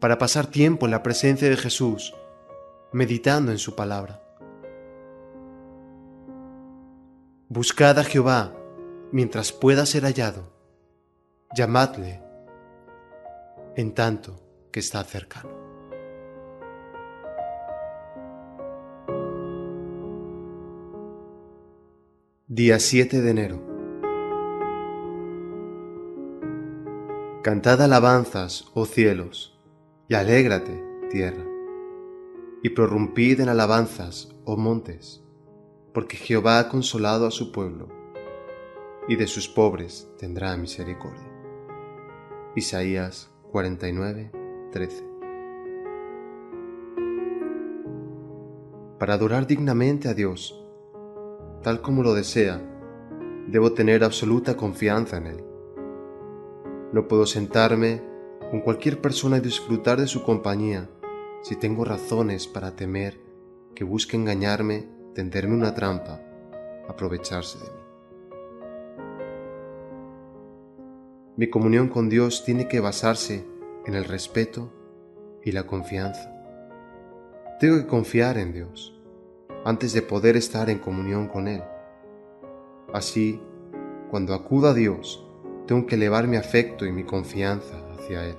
Para pasar tiempo en la presencia de Jesús, meditando en su palabra. Buscad a Jehová mientras pueda ser hallado. Llamadle en tanto que está cercano. Día 7 de enero. Cantad alabanzas, oh cielos, y alégrate, tierra, y prorrumpid en alabanzas, oh montes, porque Jehová ha consolado a su pueblo, y de sus pobres tendrá misericordia. Isaías 49, 13. Para adorar dignamente a Dios, tal como lo desea, debo tener absoluta confianza en Él. No puedo sentarme con cualquier persona y disfrutar de su compañía si tengo razones para temer que busque engañarme, tenderme una trampa, aprovecharse de mí. Mi comunión con Dios tiene que basarse en el respeto y la confianza. Tengo que confiar en Dios antes de poder estar en comunión con Él. Así, cuando acudo a Dios, tengo que elevar mi afecto y mi confianza Él.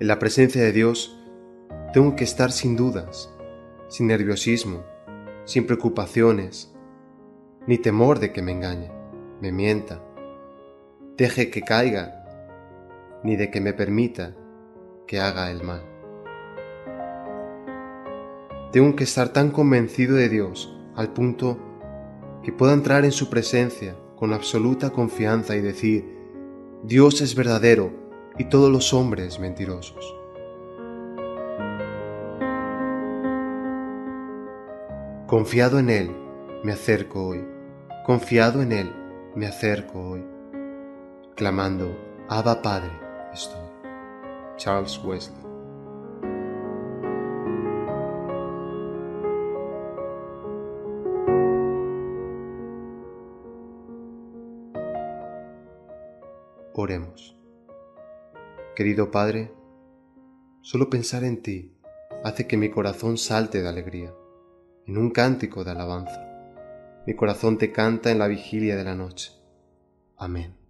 En la presencia de Dios, tengo que estar sin dudas, sin nerviosismo, sin preocupaciones, ni temor de que me engañe, me mienta, deje que caiga, ni de que me permita que haga el mal. Tengo que estar tan convencido de Dios al punto que pueda entrar en su presencia con absoluta confianza y decir, Dios es verdadero y todos los hombres mentirosos. Confiado en Él, me acerco hoy. Confiado en Él, me acerco hoy. Clamando, Abba Padre, estoy. Charles Wesley. Oremos. Querido Padre, solo pensar en ti hace que mi corazón salte de alegría, en un cántico de alabanza. Mi corazón te canta en la vigilia de la noche. Amén.